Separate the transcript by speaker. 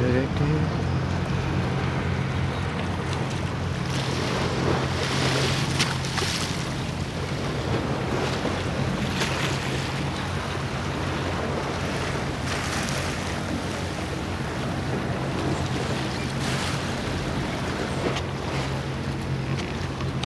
Speaker 1: do.